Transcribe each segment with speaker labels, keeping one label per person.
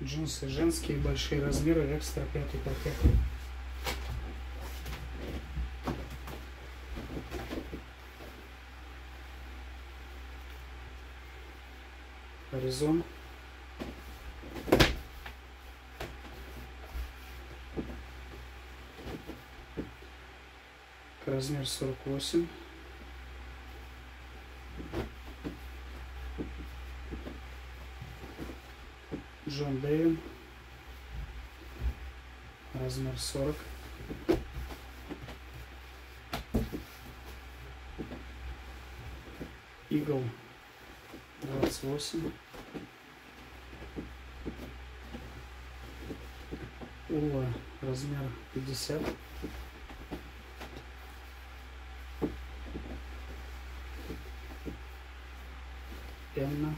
Speaker 1: Джинсы женские, большие размеры, экстра пятый пакет. Горизонт. Размер 48. Джон Дэвин. Размер 40. Игл 28. Ула размер 50. Эмна.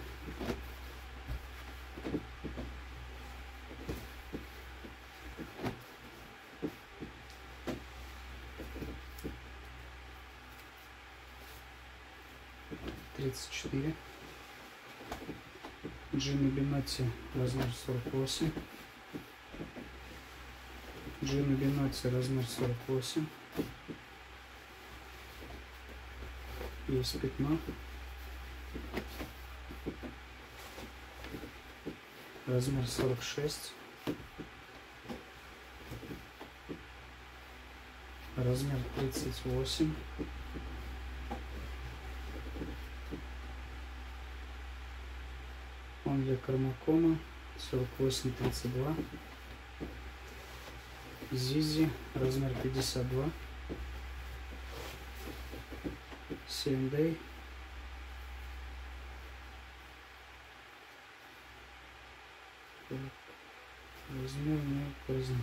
Speaker 1: Тридцать четыре. Джимми Бинотти размер сорок восемь. Джимми Бинотти размер сорок восемь. Есть пятно. размер 46 размер 38 он для кармакома 48 32 Зизи размер 52 7 day Так, размер не указан.